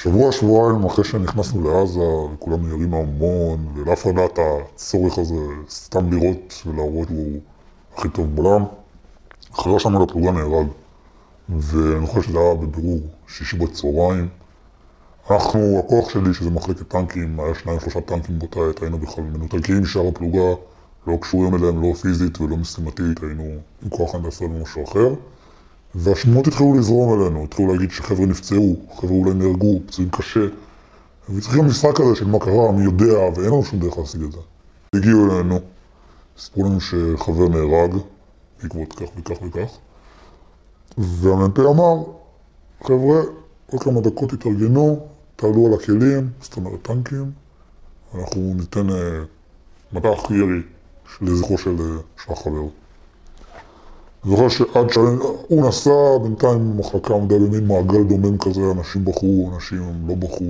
שבוע, שבועיים אחרי שנכנסנו לעזה, וכולנו ירינו המון, ולאף אחד לא את הצורך הזה סתם לראות ולהראות שהוא הכי טוב בעולם. החבר שלנו לפלוגה נהרג, ואני חושב שזה היה בבירור שישי בצהריים. אנחנו, הכוח שלי, שזה מחלקת טנקים, היה שניים שלושה טנקים באותה עת, היינו בכלל מנותקים משאר הפלוגה, לא קשורים אליהם לא פיזית ולא משימתית, היינו עם כוח הנדסה במשהו אחר. והשמועות התחילו לזרום אלינו, התחילו להגיד שחבר'ה נפצעו, חבר'ה אולי נהרגו, פצועים קשה. והתחיל המשחק הזה של מה קרה, מי יודע, ואין לנו שום דרך להשיג את זה. הגיעו אלינו, סיפרו לנו שחבר נהרג, בעקבות כך וכך וכך, והמ"פ אמר, חבר'ה, עוד כמה דקות תתארגנו, תעלו על הכלים, זאת אומרת טנקים, אנחנו ניתן אה, מטח ירי לזכרו של, אה, החבר. זוכר שעד שהוא נסע, בינתיים המחלקה עמדה במין מעגל דומם כזה, אנשים בכו, אנשים לא בכו,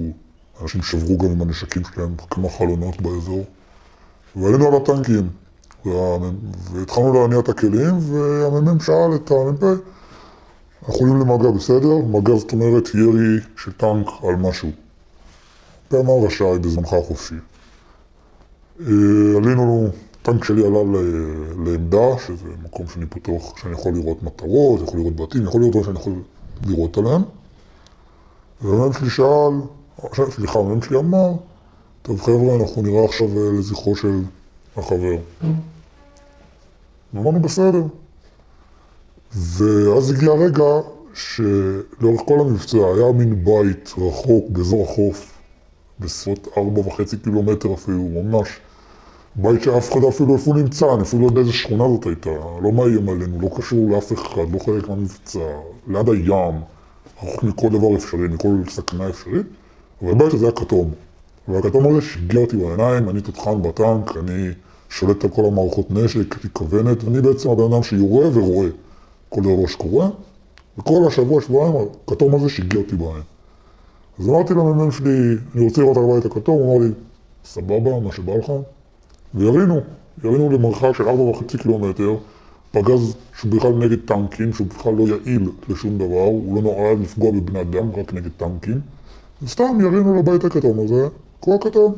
אנשים שברו גם עם הנשקים שלהם כמה חלונות באזור. ועלינו על הטנקים, והתחלנו להניע את הכלים, והמ"מ שאל את המ"פ, אנחנו עולים למגע בסדר? מגע זאת אומרת ירי של טנק על משהו. המ"פ אמר רשאי בזמנך החופשי. אה, עלינו הטנק שלי עלה לעמדה, שזה מקום שאני פתוח, שאני יכול לראות מטרות, יכול לראות בתים, יכול לראות דברים שאני יכול לראות עליהם. והמ"ם שלי שאל, סליחה, המ"ם שלי אמר, טוב חבר'ה, אנחנו נראה עכשיו אה, לזכרו של החבר. אמרנו בסדר. ואז הגיע הרגע שלאורך כל המבצע היה מין בית רחוק באזור החוף, בסביבות ארבע וחצי קילומטר אפילו, ממש. בית שאף אחד אפילו איפה הוא נמצא, אני אפילו לא יודע איזה שכונה זאת הייתה, לא מאיים עלינו, לא קשור לאף אחד, לא חלק מהמבצע, ליד הים, רחוק מכל דבר אפשרי, מכל סכנה אפשרית, אבל הבית הזה היה כתום. והכתום הזה שיגע אותי בעיניים, אני תותחן בטנק, אני שולט על כל המערכות נשק, לי כוונת, ואני בעצם הבן אדם שיורה ורואה כל דבר שקורה, וכל השבוע, שבועיים, הכתום הזה שיגע אותי בעין. אז אמרתי למ"מ שלי, אני רוצה לראות על הבית הכתום, הוא אמר לי, סבבה, מה שבא לך. וירינו, ירינו למרחק של ארבע וחצי קילומטר, פגז שהוא בכלל נגד טנקים, שהוא בכלל לא יעיל לשום דבר, הוא לא נועד לפגוע בבני אדם, רק נגד טנקים. וסתם ירינו לבית הכתום הזה, כל הכתום.